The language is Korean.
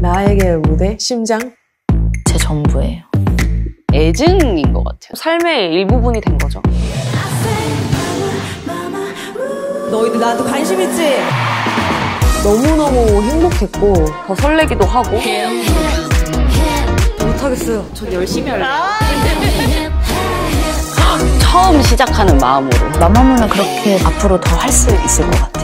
나에게 무대, 심장. 제 전부예요. 애증인 것 같아요. 삶의 일부분이 된 거죠. 너희들 나한테 관심 있지? 너무너무 행복했고 더 설레기도 하고. 못하겠어요. 전 열심히 할래요. 처음 시작하는 마음으로. 마마무는 그렇게 앞으로 더 할 수 있을 것 같아요.